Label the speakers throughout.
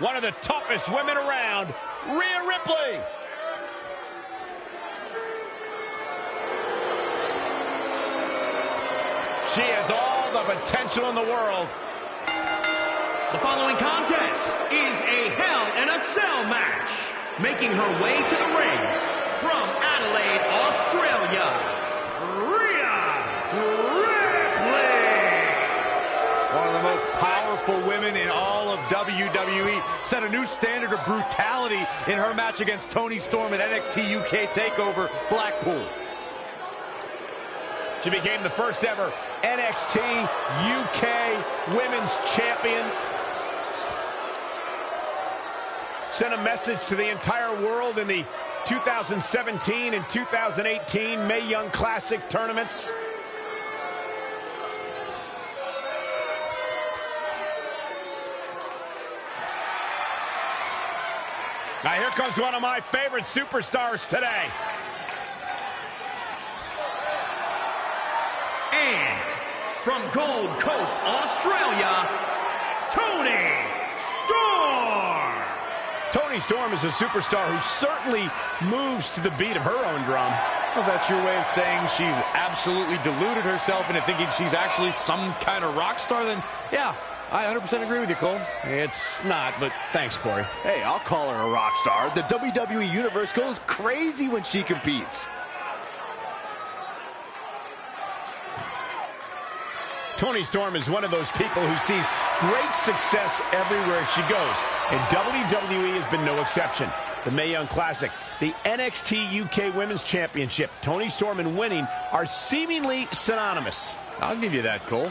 Speaker 1: one of the toughest women around, Rhea Ripley. She has all the potential in the world.
Speaker 2: The following contest is a Hell in a Cell match. Making her way to the ring from Adelaide, Australia, Rhea Ripley.
Speaker 3: One of the most powerful women in all of WWE set a new standard of brutality in her match against Toni Storm at NXT UK TakeOver Blackpool.
Speaker 1: She became the first ever NXT UK Women's Champion. Sent a message to the entire world in the 2017 and 2018 Mae Young Classic tournaments. Now here comes one of my favorite superstars today.
Speaker 2: And from Gold Coast, Australia, Toni Storm.
Speaker 1: Toni Storm is a superstar who certainly moves to the beat of her own drum.
Speaker 3: Well, that's your way of saying she's absolutely deluded herself into thinking she's actually some kind of rock star, then yeah, I 100% agree with you, Cole.
Speaker 1: It's not, but thanks, Corey.
Speaker 4: Hey, I'll call her a rock star. The WWE Universe goes crazy when she competes.
Speaker 1: Toni Storm is one of those people who sees great success everywhere she goes, and WWE has been no exception. The Mae Young Classic, the NXT UK Women's Championship, Toni Storm and winning are seemingly synonymous.
Speaker 3: I'll give you that, Cole.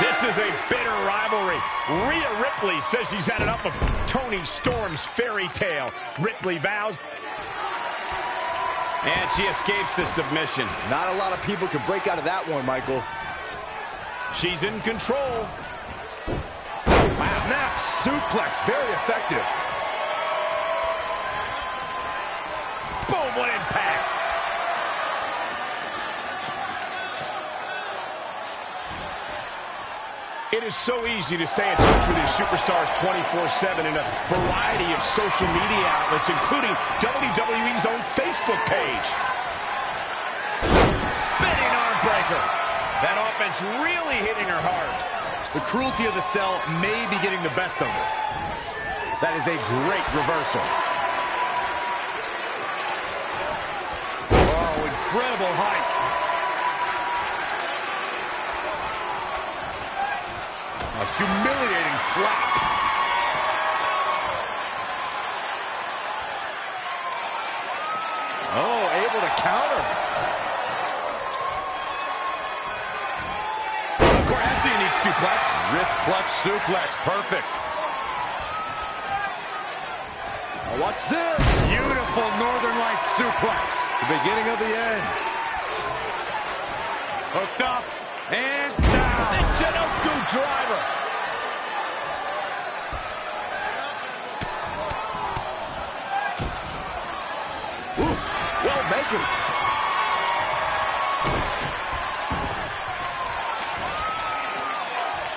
Speaker 1: This is a bitter rivalry. Rhea Ripley says she's had enough of Toni Storm's fairy tale. Ripley vows. And she escapes the submission.
Speaker 4: Not a lot of people can break out of that one, Michael.
Speaker 1: She's in control.
Speaker 4: Snap suplex, very effective.
Speaker 1: It is so easy to stay in touch with these superstars 24-7 in a variety of social media outlets, including WWE's own Facebook page. Spinning arm breaker. That offense really hitting her hard.
Speaker 3: The cruelty of the cell may be getting the best of her. That is a great reversal. Oh, incredible height. Humiliating slap.
Speaker 4: Oh, able to counter.
Speaker 1: That's a suplex.
Speaker 3: Wrist clutch suplex, perfect.
Speaker 4: Now watch this.
Speaker 3: Beautiful Northern Lights suplex.
Speaker 4: The beginning of the end.
Speaker 3: Hooked up and down.
Speaker 1: The Chinoku driver.
Speaker 4: Measured.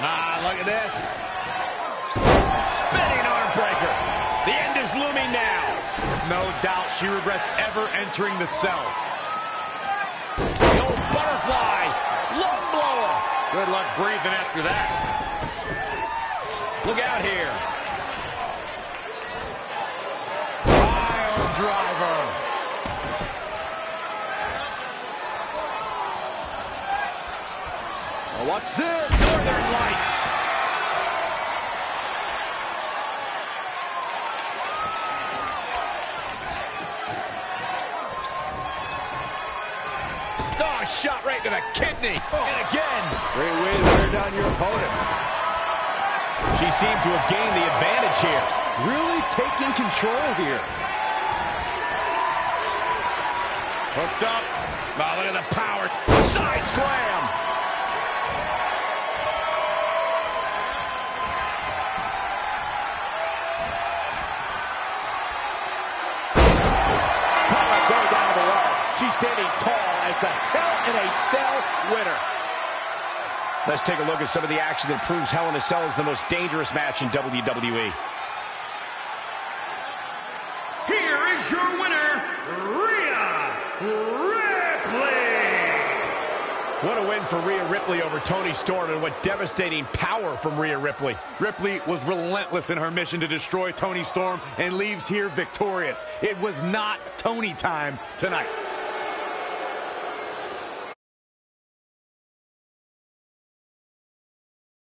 Speaker 1: Ah, look at this. Spinning arm breaker. The end is looming now.
Speaker 3: No doubt she regrets ever entering the cell.
Speaker 1: The old butterfly. Lung blower.
Speaker 3: Good luck breathing after that.
Speaker 1: Look out here.
Speaker 3: Driver.
Speaker 4: Now watch this.
Speaker 1: Northern Lights. Oh, shot right to the kidney. And again.
Speaker 4: Great way to wear down your opponent.
Speaker 1: She seemed to have gained the advantage here.
Speaker 4: Really taking control here.
Speaker 1: Hooked up. Oh, look at the power. She's standing tall as the Hell in a Cell winner. Let's take a look at some of the action that proves Hell in a Cell is the most dangerous match in WWE.
Speaker 2: Here is your winner, Rhea Ripley.
Speaker 1: What a win for Rhea Ripley over Toni Storm and what devastating power from Rhea Ripley.
Speaker 3: Ripley was relentless in her mission to destroy Toni Storm and leaves here victorious. It was not Toni time tonight.